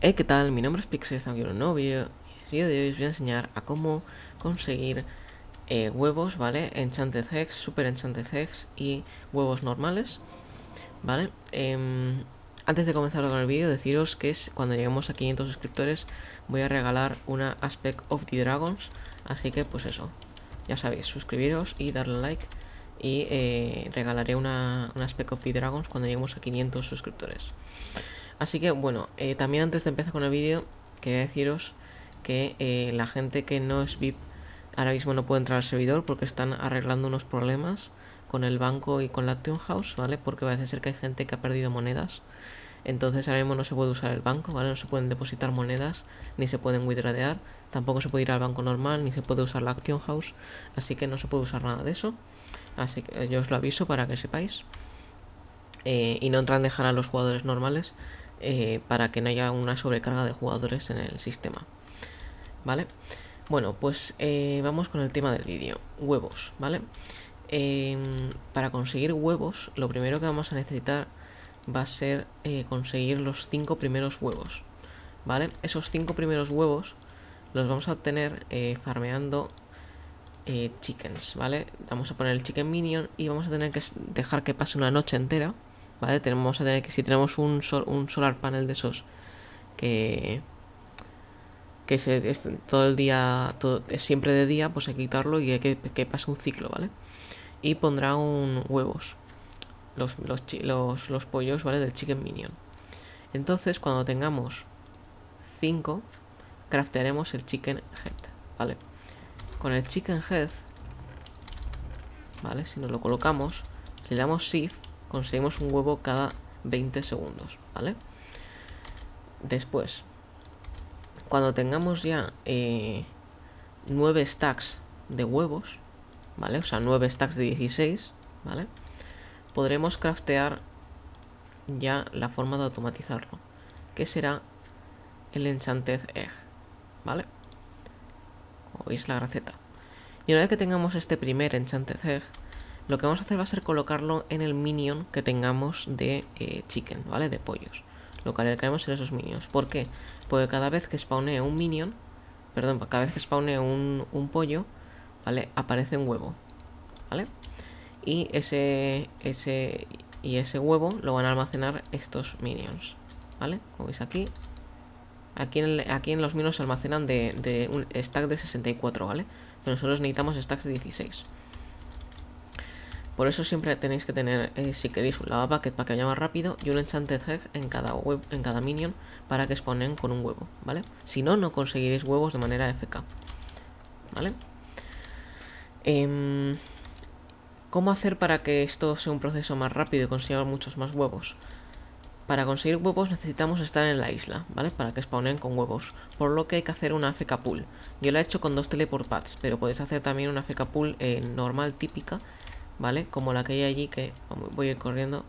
Hey, ¿qué tal? Mi nombre es Pixel, en un vídeo. Y el vídeo de hoy os voy a enseñar a cómo conseguir eh, huevos, ¿vale? Enchanted Hex, Super Enchanted Hex y huevos normales, ¿vale? Em, antes de comenzar con el vídeo, deciros que es, cuando lleguemos a 500 suscriptores voy a regalar una Aspect of the Dragons. Así que, pues eso, ya sabéis, suscribiros y darle like. Y eh, regalaré una, una Aspect of the Dragons cuando lleguemos a 500 suscriptores. Así que bueno, eh, también antes de empezar con el vídeo, quería deciros que eh, la gente que no es VIP ahora mismo no puede entrar al servidor porque están arreglando unos problemas con el banco y con la Action House, ¿vale? Porque parece ser que hay gente que ha perdido monedas. Entonces ahora mismo no se puede usar el banco, ¿vale? No se pueden depositar monedas, ni se pueden withdrawear, tampoco se puede ir al banco normal, ni se puede usar la Action House, así que no se puede usar nada de eso. Así que yo os lo aviso para que sepáis. Eh, y no entran dejar a los jugadores normales eh, para que no haya una sobrecarga de jugadores en el sistema. ¿Vale? Bueno, pues eh, vamos con el tema del vídeo. Huevos, ¿vale? Em, para conseguir huevos, lo primero que vamos a necesitar va a ser eh, conseguir los cinco primeros huevos. ¿Vale? Esos cinco primeros huevos los vamos a obtener farmeando chickens, ¿vale? Vamos a poner el chicken minion y vamos a tener que dejar que pase una noche entera ¿vale? Tenemos a tener que si tenemos un, un solar panel de esos que que se, es todo el día, todo, siempre de día, pues hay que quitarlo y hay que, que pase un ciclo, ¿vale? Y pondrá un huevos, los, los, los, los pollos, ¿vale? Del chicken minion. Entonces, cuando tengamos 5, craftearemos el chicken head, ¿vale? Con el chicken head, ¿vale? Si nos lo colocamos, le damos shift conseguimos un huevo cada 20 segundos, ¿vale? Después, cuando tengamos ya eh, 9 stacks de huevos, ¿vale? O sea, 9 stacks de 16, ¿vale? Podremos craftear ya la forma de automatizarlo, que será el Enchanted Egg, ¿vale? Como veis la receta. Y una vez que tengamos este primer Enchanted Egg, lo que vamos a hacer va a ser colocarlo en el minion que tengamos de eh, chicken, ¿vale? De pollos. Lo colocaremos en esos minions. ¿Por qué? Porque cada vez que spawnee un minion, perdón, cada vez que spawnee un, pollo, ¿vale? Aparece un huevo, ¿vale? Y ese, ese, y ese huevo lo van a almacenar estos minions, ¿vale? Como veis aquí. Aquí en, aquí en los minions se almacenan de, de un stack de 64, ¿vale? Pero nosotros necesitamos stacks de 16. Por eso siempre tenéis que tener, eh, si queréis, un lava bucket para que vaya más rápido y un enchanted egg en cada, minion para que spawnen con un huevo, ¿vale? Si no, no conseguiréis huevos de manera FK, ¿vale? Eh, ¿Cómo hacer para que esto sea un proceso más rápido y consiga muchos más huevos? Para conseguir huevos necesitamos estar en la isla, ¿vale? Para que spawnen con huevos. Por lo que hay que hacer una FK pool. Yo la he hecho con dos teleport pads, pero podéis hacer también una FK pool eh, normal, típica, ¿vale? Como la que hay allí, que voy a ir corriendo,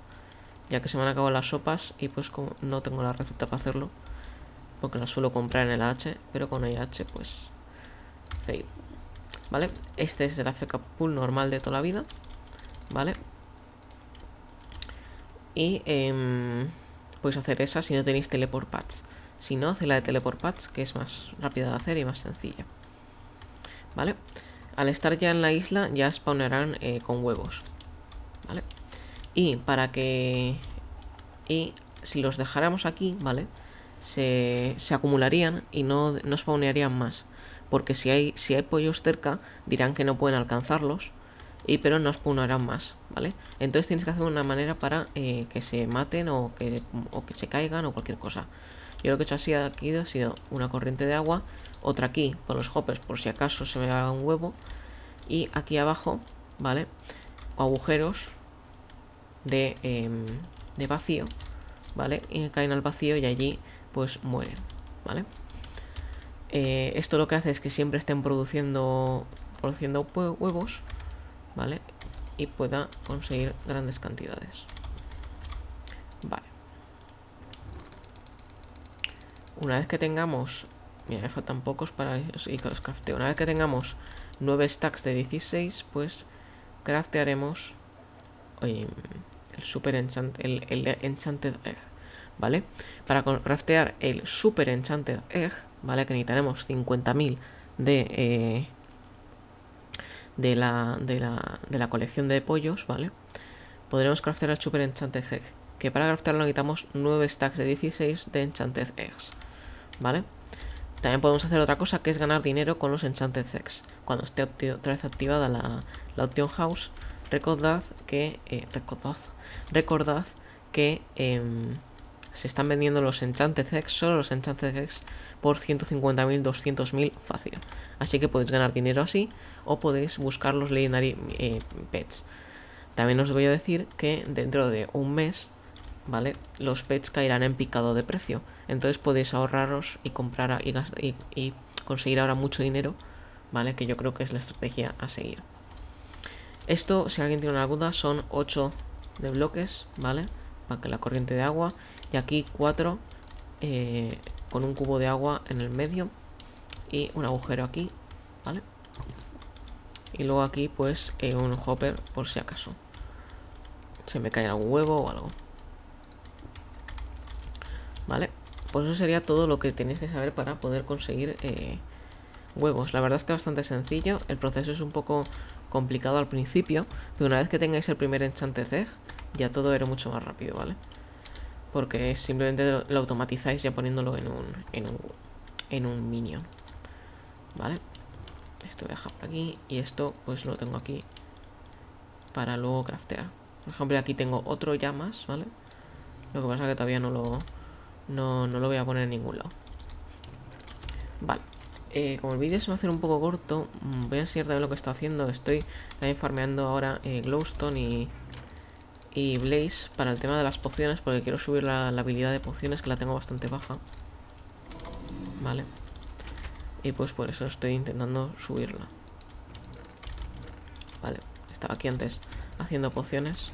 ya que se me han acabado las sopas y pues como no tengo la receta para hacerlo, porque la suelo comprar en el H, pero con el H pues fail. ¿Vale? Este es el AFK pool normal de toda la vida, ¿vale? Y eh, podéis hacer esa si no tenéis teleport pads. Si no, haced la de teleport pads, que es más rápida de hacer y más sencilla. ¿Vale? Al estar ya en la isla ya spawnarán eh, con huevos. ¿Vale? Y para que... Y si los dejáramos aquí, ¿vale? Se, se acumularían y no, no spawnearían más. Porque si hay, si hay pollos cerca, dirán que no pueden alcanzarlos. Y pero no spawnarán más, ¿vale? Entonces tienes que hacer una manera para eh, que se maten o que, o que se caigan o cualquier cosa. Yo lo que he hecho así aquí ha sido una corriente de agua, otra aquí con los hoppers por si acaso se me haga un huevo. Y aquí abajo, ¿vale? Agujeros de, em, de vacío, ¿vale? Y caen al vacío y allí pues mueren, ¿vale? Eh, esto lo que hace es que siempre estén produciendo, produciendo huevos, ¿vale? Y pueda conseguir grandes cantidades. Vale. Una vez que tengamos... Mira, me faltan pocos para ir que los crafteo. Una vez que tengamos 9 stacks de 16, pues craftearemos el super enchant, el, Enchanted Egg. ¿vale? Para craftear el Super Enchanted Egg, ¿vale? Que necesitaremos 50.000 de, eh, de, la, de, la, de la colección de pollos, ¿vale? Podremos craftear el Super Enchanted Egg, que para craftearlo necesitamos 9 stacks de 16 de Enchanted Eggs, ¿vale? También podemos hacer otra cosa que es ganar dinero con los Enchanted Eggs. Cuando esté otra vez activada la, la Option House, recordad que... Eh, recordad, recordad que em, se están vendiendo los Enchanted Eggs, solo los Enchanted Eggs, por 150.000, 200.000 fácil. Así que podéis ganar dinero así o podéis buscar los Legendary eh, Pets. También os voy a decir que dentro de un mes, ¿vale? Los pets caerán en picado de precio. Entonces podéis ahorraros y comprar y, y conseguir ahora mucho dinero, ¿vale? Que yo creo que es la estrategia a seguir. Esto, si alguien tiene una duda, son 8 de bloques, ¿vale? Para que la corriente de agua. Y aquí 4 eh, con un cubo de agua en el medio. Y un agujero aquí, ¿vale? Y luego aquí, pues, eh, un hopper por si acaso. Se me cae algún huevo o algo. ¿Vale? Pues eso sería todo lo que tenéis que saber para poder conseguir eh, huevos. La verdad es que es bastante sencillo. El proceso es un poco complicado al principio, pero una vez que tengáis el primer Enchanted Egg, ya todo era mucho más rápido, ¿vale? Porque simplemente lo, automatizáis ya poniéndolo en un, en un, en un minion, ¿vale? Esto voy a dejar por aquí y esto pues lo tengo aquí para luego craftear. Por ejemplo, aquí tengo otro ya más, ¿vale? Lo que pasa es que todavía no lo, no, no lo voy a poner en ningún lado. Vale. Eh, como el vídeo se va a hacer un poco corto, mm, voy a enseñar también lo que está haciendo. Estoy también farmeando ahora eh, Glowstone y, y Blaze para el tema de las pociones, porque quiero subir la, habilidad de pociones, que la tengo bastante baja. Vale. Y pues por eso estoy intentando subirla. Vale, estaba aquí antes haciendo pociones.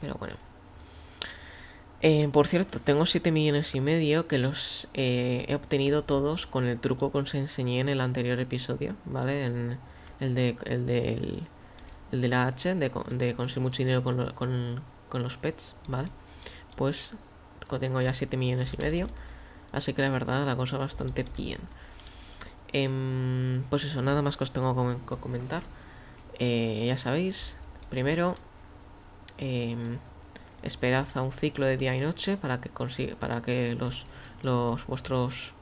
Pero bueno. Eh, por cierto, tengo 7 millones y medio que los eh, he obtenido todos con el truco que os enseñé en el anterior episodio, ¿vale? El de, el de, el, de la H, de, conseguir mucho dinero con, con, con, los pets, ¿vale? Pues tengo ya 7 millones y medio, así que la verdad la cosa bastante bien. Eh, pues eso, nada más que os tengo que comentar. Eh, ya sabéis, primero... Esperad a un ciclo de día y noche para que para que los, los vuestros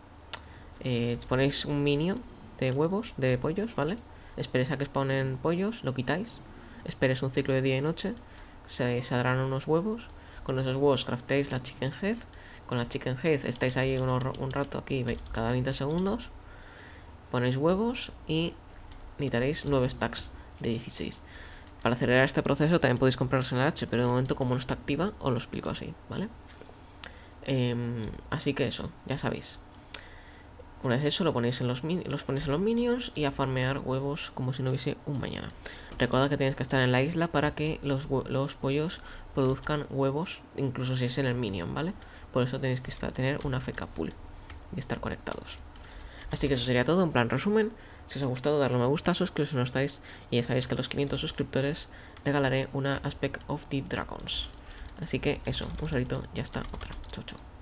eh, ponéis un minion de huevos, de pollos, ¿vale? Esperéis a que spawnen pollos, lo quitáis, esperéis un ciclo de día y noche, se saldrán unos huevos, con esos huevos craftéis la chicken head, con la chicken head estáis ahí un, un rato aquí cada 20 segundos, ponéis huevos y necesitaréis 9 stacks de 16. Para acelerar este proceso también podéis comprarlos en la H, pero de momento como no está activa, os lo explico así, ¿vale? Em, así que eso, ya sabéis. Una vez eso lo ponéis, en los, los ponéis en los minions y a farmear huevos como si no hubiese un mañana. Recuerda que tenéis que estar en la isla para que los, los pollos produzcan huevos, incluso si es en el minion, ¿vale? Por eso tenéis que estar, tener una feca pool y estar conectados. Así que eso sería todo, en plan resumen. Si os ha gustado, darle a me gusta, suscribiros si no estáis. Y ya sabéis que a los 500 suscriptores regalaré una Aspect of the Dragons. Así que eso, un salito, ya está, otra. Chau, chau.